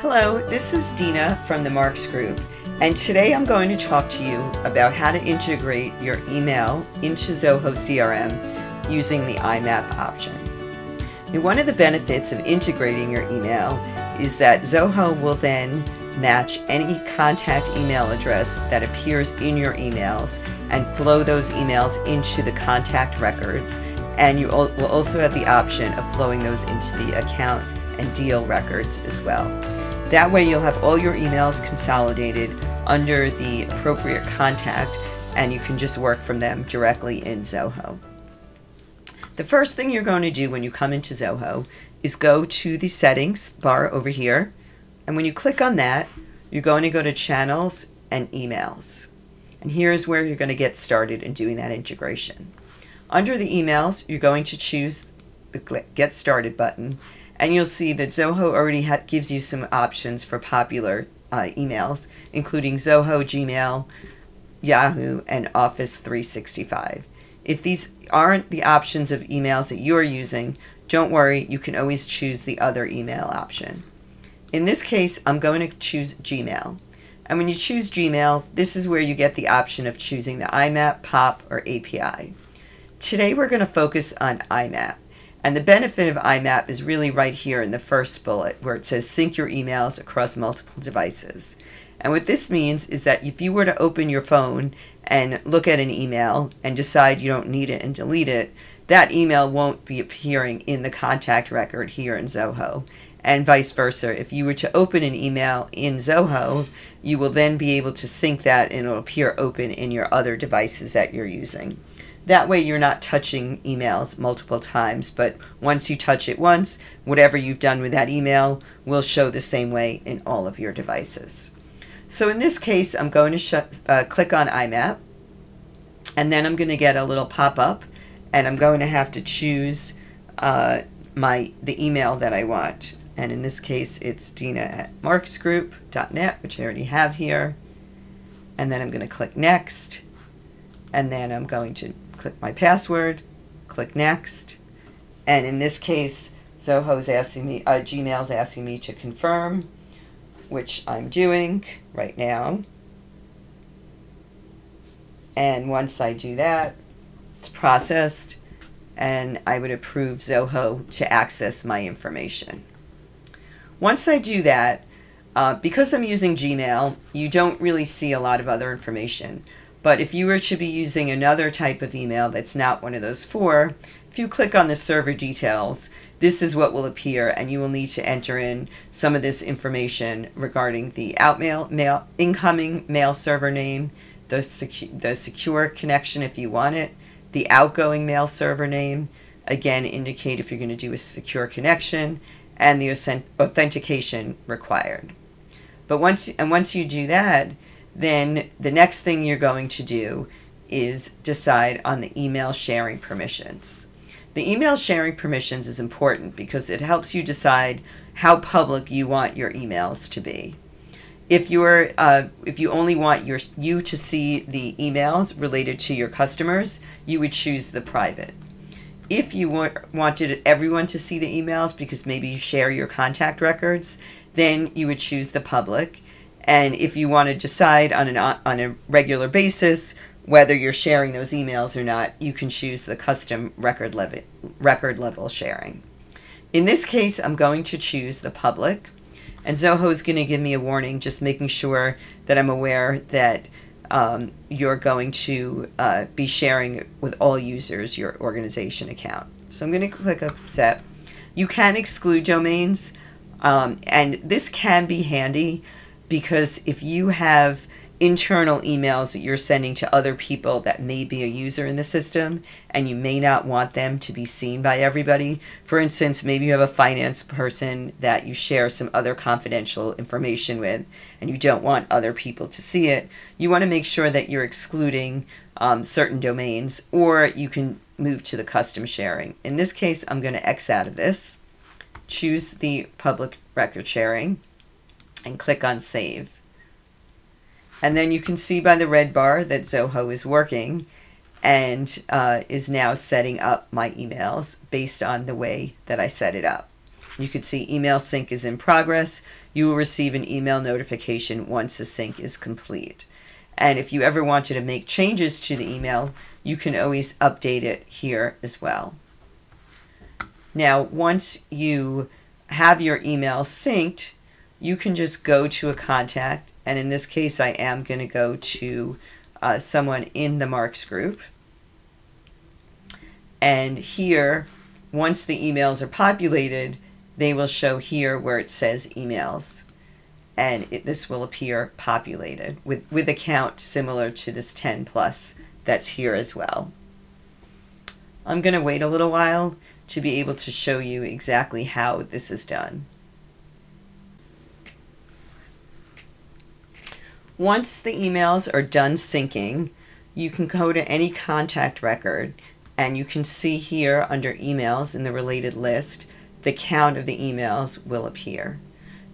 Hello, this is Dina from the Marks Group, and today I'm going to talk to you about how to integrate your email into Zoho CRM using the IMAP option. Now, one of the benefits of integrating your email is that Zoho will then match any contact email address that appears in your emails and flow those emails into the contact records. And you will also have the option of flowing those into the account and deal records as well. That way you'll have all your emails consolidated under the appropriate contact and you can just work from them directly in Zoho. The first thing you're going to do when you come into Zoho is go to the settings bar over here and when you click on that you're going to go to channels and emails and here's where you're going to get started in doing that integration. Under the emails you're going to choose the get started button and you'll see that Zoho already gives you some options for popular uh, emails, including Zoho, Gmail, Yahoo, and Office 365. If these aren't the options of emails that you're using, don't worry, you can always choose the other email option. In this case, I'm going to choose Gmail. And when you choose Gmail, this is where you get the option of choosing the IMAP, POP, or API. Today we're going to focus on IMAP. And the benefit of IMAP is really right here in the first bullet where it says sync your emails across multiple devices. And what this means is that if you were to open your phone and look at an email and decide you don't need it and delete it, that email won't be appearing in the contact record here in Zoho. And vice versa. If you were to open an email in Zoho, you will then be able to sync that and it'll appear open in your other devices that you're using. That way you're not touching emails multiple times, but once you touch it once, whatever you've done with that email will show the same way in all of your devices. So in this case, I'm going to uh, click on IMAP, and then I'm going to get a little pop-up, and I'm going to have to choose uh, my the email that I want. And in this case, it's dina at marksgroup.net, which I already have here. And then I'm going to click Next, and then I'm going to click my password, click next, and in this case, Zoho's asking me, uh, Gmail's asking me to confirm, which I'm doing right now. And once I do that, it's processed, and I would approve Zoho to access my information. Once I do that, uh, because I'm using Gmail, you don't really see a lot of other information. But if you were to be using another type of email that's not one of those four, if you click on the server details, this is what will appear and you will need to enter in some of this information regarding the outmail, mail, incoming mail server name, the, secu the secure connection if you want it, the outgoing mail server name, again indicate if you're going to do a secure connection, and the authentication required. But once and once you do that, then the next thing you're going to do is decide on the email sharing permissions. The email sharing permissions is important because it helps you decide how public you want your emails to be. If you're uh, if you only want your you to see the emails related to your customers, you would choose the private. If you want, wanted everyone to see the emails because maybe you share your contact records, then you would choose the public. And if you want to decide on an on a regular basis whether you're sharing those emails or not, you can choose the custom record level record level sharing. In this case, I'm going to choose the public, and Zoho is going to give me a warning, just making sure that I'm aware that um, you're going to uh, be sharing with all users your organization account. So I'm going to click accept. You can exclude domains, um, and this can be handy because if you have internal emails that you're sending to other people that may be a user in the system and you may not want them to be seen by everybody. For instance, maybe you have a finance person that you share some other confidential information with and you don't want other people to see it. You want to make sure that you're excluding um, certain domains or you can move to the custom sharing. In this case, I'm going to X out of this, choose the public record sharing and click on save. And then you can see by the red bar that Zoho is working and uh, is now setting up my emails based on the way that I set it up. You can see email sync is in progress. you will receive an email notification once the sync is complete. And if you ever wanted to make changes to the email, you can always update it here as well. Now, once you have your email synced, you can just go to a contact. And in this case, I am going to go to uh, someone in the Marks group. And here, once the emails are populated, they will show here where it says emails. And it, this will appear populated with, with a count similar to this 10 plus that's here as well. I'm going to wait a little while to be able to show you exactly how this is done. Once the emails are done syncing, you can go to any contact record and you can see here under emails in the related list, the count of the emails will appear.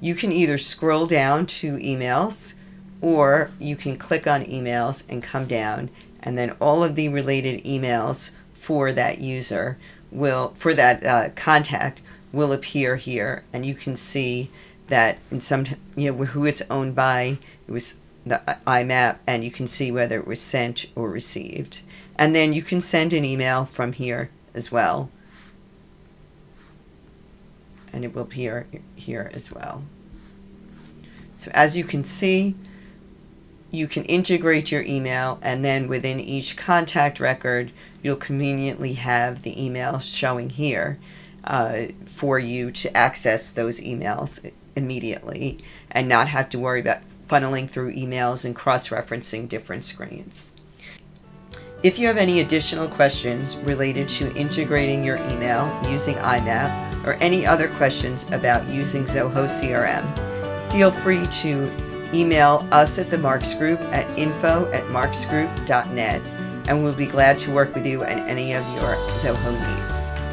You can either scroll down to emails or you can click on emails and come down and then all of the related emails for that user will, for that uh, contact will appear here and you can see that in some, you know, who it's owned by, it was the IMAP and you can see whether it was sent or received. And then you can send an email from here as well. And it will appear here as well. So as you can see, you can integrate your email and then within each contact record, you'll conveniently have the email showing here uh, for you to access those emails immediately and not have to worry about funneling through emails and cross-referencing different screens. If you have any additional questions related to integrating your email using IMAP or any other questions about using Zoho CRM, feel free to email us at the Marks Group at info at marksgroup.net and we'll be glad to work with you on any of your Zoho needs.